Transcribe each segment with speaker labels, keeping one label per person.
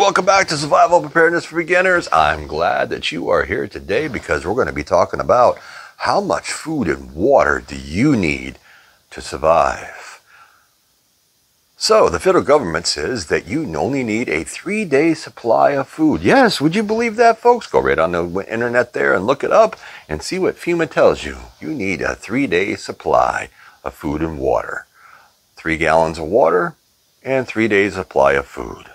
Speaker 1: welcome back to Survival Preparedness for Beginners. I'm glad that you are here today because we're going to be talking about how much food and water do you need to survive. So, the federal government says that you only need a three day supply of food. Yes, would you believe that, folks? Go right on the internet there and look it up and see what FEMA tells you. You need a three day supply of food and water. Three gallons of water and three days supply of food.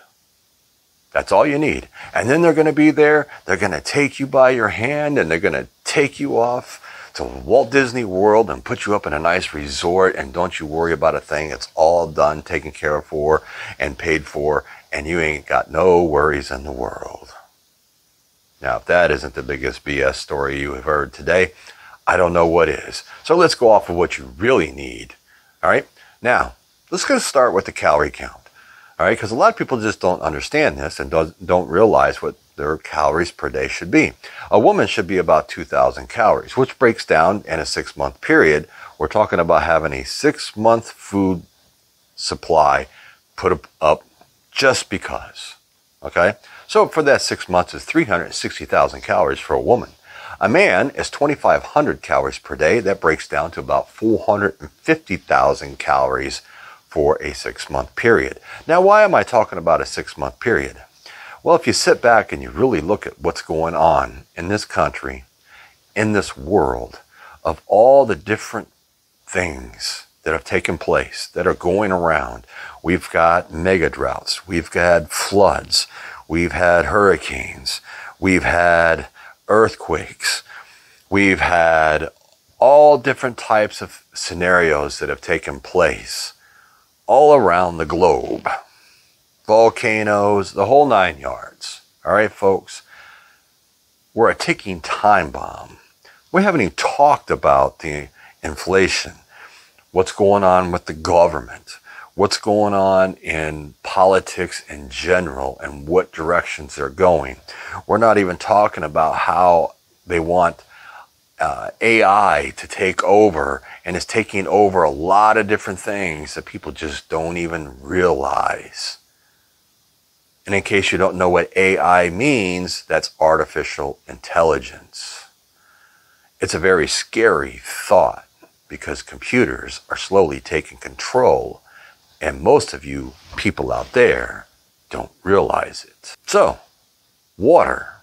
Speaker 1: That's all you need. And then they're going to be there. They're going to take you by your hand and they're going to take you off to Walt Disney World and put you up in a nice resort. And don't you worry about a thing. It's all done, taken care of for, and paid for. And you ain't got no worries in the world. Now, if that isn't the biggest BS story you have heard today, I don't know what is. So let's go off of what you really need. All right. Now, let's go start with the calorie count. All right, because a lot of people just don't understand this and don't, don't realize what their calories per day should be. A woman should be about 2,000 calories, which breaks down in a six month period. We're talking about having a six month food supply put up just because. Okay, so for that six months is 360,000 calories for a woman. A man is 2,500 calories per day. That breaks down to about 450,000 calories for a six month period. Now, why am I talking about a six month period? Well, if you sit back and you really look at what's going on in this country, in this world, of all the different things that have taken place, that are going around, we've got mega droughts, we've had floods, we've had hurricanes, we've had earthquakes, we've had all different types of scenarios that have taken place all around the globe. Volcanoes, the whole nine yards. All right, folks. We're a ticking time bomb. We haven't even talked about the inflation, what's going on with the government, what's going on in politics in general, and what directions they're going. We're not even talking about how they want uh, AI to take over and is taking over a lot of different things that people just don't even realize. And in case you don't know what AI means, that's artificial intelligence. It's a very scary thought because computers are slowly taking control, and most of you people out there don't realize it. So, water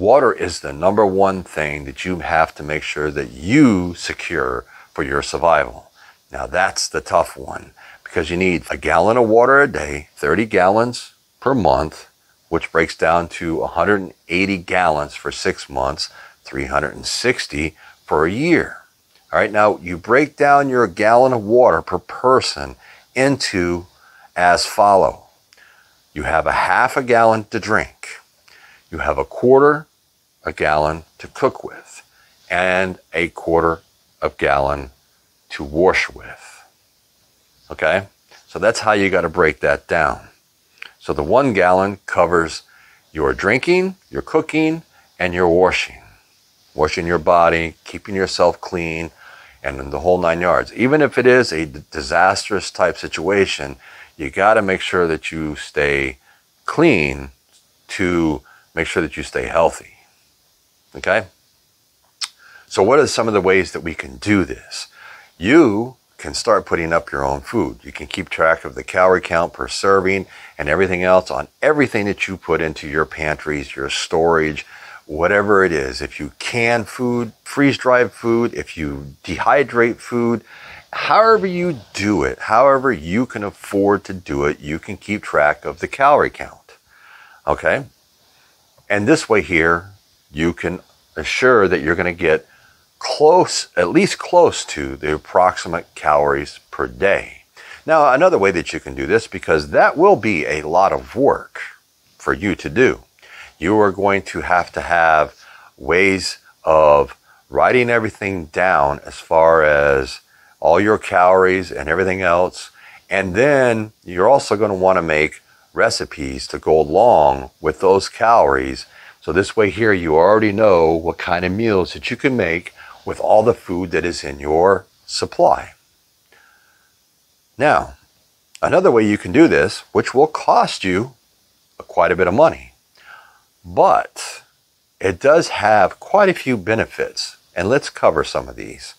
Speaker 1: Water is the number one thing that you have to make sure that you secure for your survival. Now that's the tough one because you need a gallon of water a day, 30 gallons per month, which breaks down to 180 gallons for six months, 360 for a year. All right, now you break down your gallon of water per person into as follow. You have a half a gallon to drink. You have a quarter a gallon to cook with and a quarter of gallon to wash with. Okay? So that's how you got to break that down. So the one gallon covers your drinking, your cooking, and your washing. Washing your body, keeping yourself clean, and the whole nine yards. Even if it is a disastrous type situation, you got to make sure that you stay clean to make sure that you stay healthy. Okay? So, what are some of the ways that we can do this? You can start putting up your own food. You can keep track of the calorie count per serving and everything else on everything that you put into your pantries, your storage, whatever it is. If you can food, freeze dried food, if you dehydrate food, however you do it, however you can afford to do it, you can keep track of the calorie count. Okay? And this way here, you can assure that you're going to get close, at least close to the approximate calories per day. Now, another way that you can do this, because that will be a lot of work for you to do, you are going to have to have ways of writing everything down as far as all your calories and everything else. And then you're also going to want to make recipes to go along with those calories so this way here, you already know what kind of meals that you can make with all the food that is in your supply. Now, another way you can do this, which will cost you quite a bit of money. But it does have quite a few benefits, and let's cover some of these.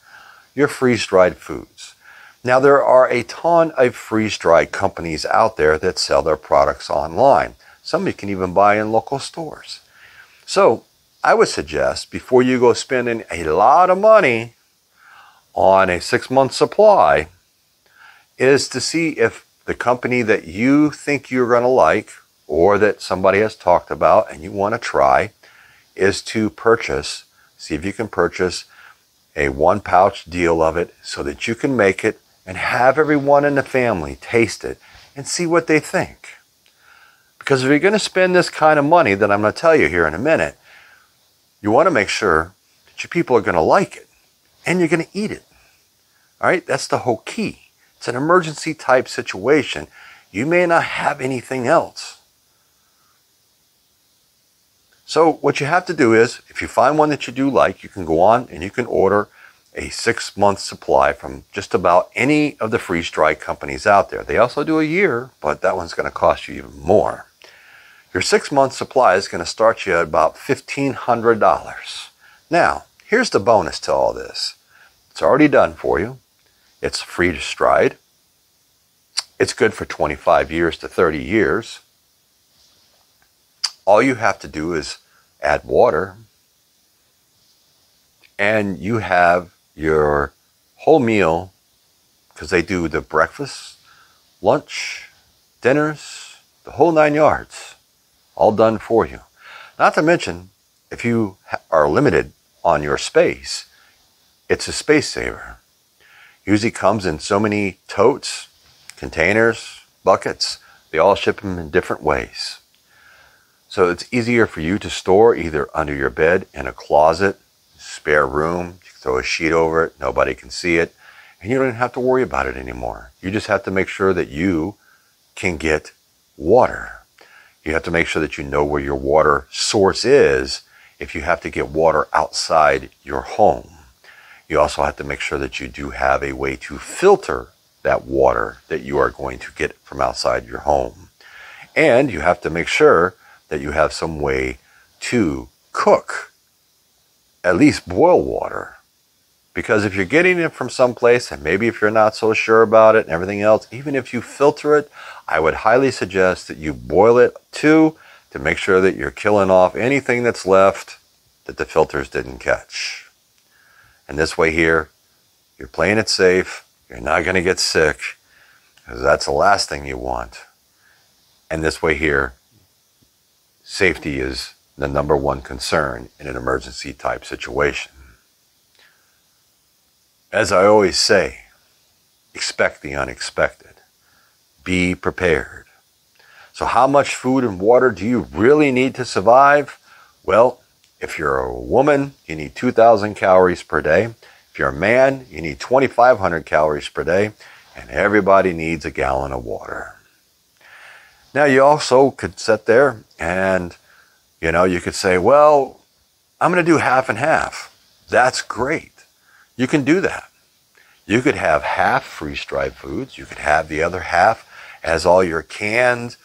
Speaker 1: Your freeze dried foods. Now, there are a ton of freeze dried companies out there that sell their products online. Some you can even buy in local stores. So, I would suggest before you go spending a lot of money on a six month supply, is to see if the company that you think you're going to like or that somebody has talked about and you want to try is to purchase, see if you can purchase a one pouch deal of it so that you can make it and have everyone in the family taste it and see what they think. Because if you're going to spend this kind of money that I'm going to tell you here in a minute, you want to make sure that your people are going to like it and you're going to eat it. All right, that's the whole key. It's an emergency type situation. You may not have anything else. So, what you have to do is, if you find one that you do like, you can go on and you can order a six month supply from just about any of the freeze dry companies out there. They also do a year, but that one's going to cost you even more. Your six month supply is going to start you at about $1,500. Now, here's the bonus to all this it's already done for you, it's freeze dried, it's good for 25 years to 30 years. All you have to do is add water, and you have your whole meal because they do the breakfast, lunch, dinners, the whole nine yards, all done for you. Not to mention, if you are limited on your space, it's a space saver. Usually comes in so many totes, containers, buckets. They all ship them in different ways. So it's easier for you to store either under your bed, in a closet, spare room, throw a sheet over it, nobody can see it, and you don't have to worry about it anymore. You just have to make sure that you can get water. You have to make sure that you know where your water source is if you have to get water outside your home. You also have to make sure that you do have a way to filter that water that you are going to get from outside your home. And you have to make sure that you have some way to cook, at least boil water. Because if you're getting it from someplace, and maybe if you're not so sure about it and everything else, even if you filter it, I would highly suggest that you boil it too to make sure that you're killing off anything that's left that the filters didn't catch. And this way here, you're playing it safe, you're not going to get sick, because that's the last thing you want. And this way here, safety is the number one concern in an emergency type situation. As I always say, expect the unexpected. Be prepared. So, how much food and water do you really need to survive? Well, if you're a woman, you need 2,000 calories per day. If you're a man, you need 2,500 calories per day. And everybody needs a gallon of water. Now, you also could sit there and, you know, you could say, well, I'm going to do half and half. That's great. You can do that. You could have half freeze dried foods. You could have the other half as all your canned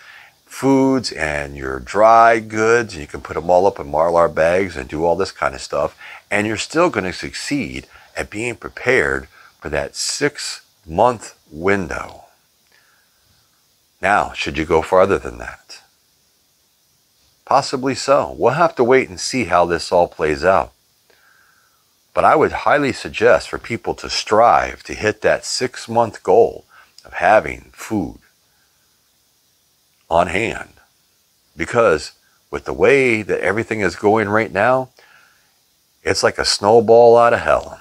Speaker 1: foods and your dry goods. You can put them all up in Mylar bags and do all this kind of stuff. And you're still going to succeed at being prepared for that six month window. Now, should you go farther than that? Possibly so. We'll have to wait and see how this all plays out. But I would highly suggest for people to strive to hit that six month goal of having food on hand. Because with the way that everything is going right now, it's like a snowball out of hell.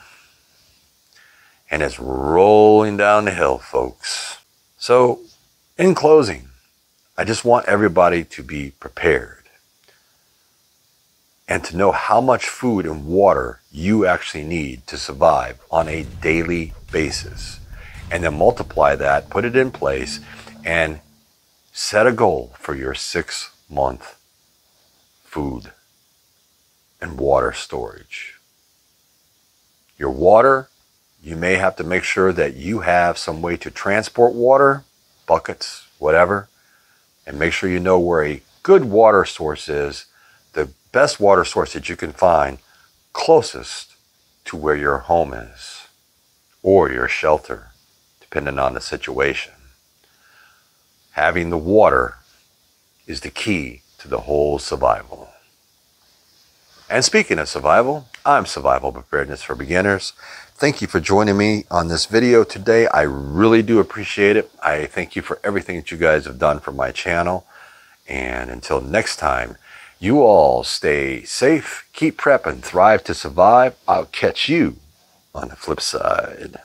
Speaker 1: And it's rolling down the hill, folks. So, in closing, I just want everybody to be prepared and to know how much food and water you actually need to survive on a daily basis. And then multiply that, put it in place, and set a goal for your six month food and water storage. Your water, you may have to make sure that you have some way to transport water, buckets, whatever, and make sure you know where a good water source is the best water source that you can find closest to where your home is or your shelter, depending on the situation. Having the water is the key to the whole survival. And speaking of survival, I'm Survival Preparedness for Beginners. Thank you for joining me on this video today. I really do appreciate it. I thank you for everything that you guys have done for my channel. And until next time, you all stay safe, keep prep, and thrive to survive. I'll catch you on the flip side.